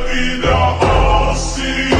vida assim.